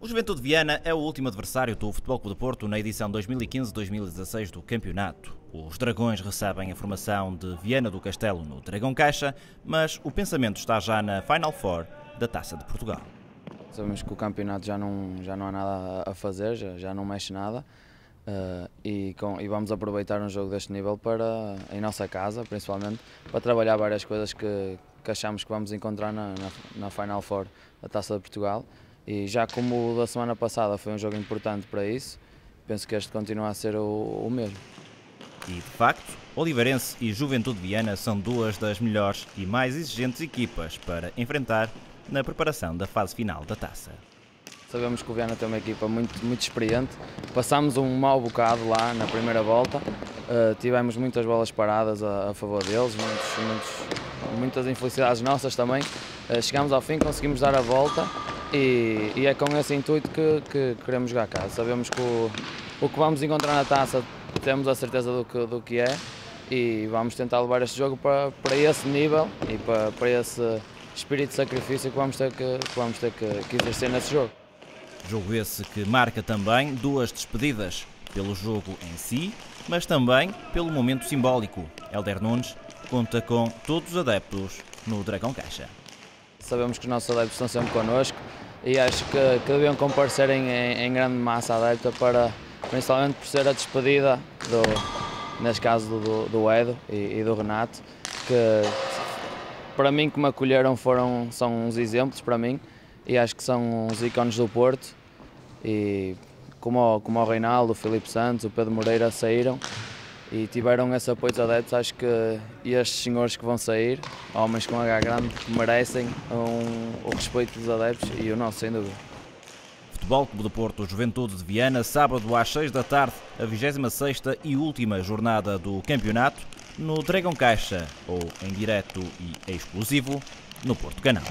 O Juventude Viana é o último adversário do Futebol Clube de Porto na edição 2015-2016 do campeonato. Os Dragões recebem a formação de Viana do Castelo no Dragão Caixa, mas o pensamento está já na Final Four da Taça de Portugal. Sabemos que o campeonato já não, já não há nada a fazer, já, já não mexe nada uh, e, com, e, vamos aproveitar um jogo deste nível para, em nossa casa, principalmente, para trabalhar várias coisas que, que achamos que vamos encontrar na, na, na Final Four da Taça de Portugal. E já como o da semana passada foi um jogo importante para isso, penso que este continua a ser o, o mesmo. E de facto, Oliveirense e Juventude Viana são duas das melhores e mais exigentes equipas para enfrentar na preparação da fase final da taça. Sabemos que o Viana tem uma equipa muito, muito experiente. Passámos um mau bocado lá na primeira volta, uh, tivemos muitas bolas paradas a, a favor deles, muitos, muitos, muitas infelicidades nossas também. Uh, chegámos ao fim, conseguimos dar a volta e, e, é com esse intuito que, que queremos jogar cá. Sabemos que o, o, que vamos encontrar na taça temos a certeza do que, do que é e vamos tentar levar este jogo para, para esse nível e para, para esse espírito de sacrifício que vamos ter que, que, vamos ter que, que exercer nesse jogo. Jogo esse que marca também duas despedidas, pelo jogo em si, mas também pelo momento simbólico. Helder Nunes conta com todos os adeptos no Dragão Caixa. Sabemos que os nossos adeptos estão sempre connosco e acho que, que deviam comparecer em, em, grande massa adepta para, principalmente por ser a despedida, do, neste caso do, do Edo e, e do Renato, que para mim que me acolheram foram, são uns exemplos para mim e acho que são uns ícones do Porto. E como, como o Reinaldo, o Filipe Santos, o Pedro Moreira saíram e tiveram esse apoio dos adeptos, acho que estes senhores que vão sair, homens com H grande, merecem um, o respeito dos adeptos e o nosso, sem dúvida. Futebol Clube do Porto, Juventude de Viana, sábado às 6 da tarde, a 26ª e última jornada do campeonato, no Dragão Caixa, ou em direto e exclusivo, no Porto Canal.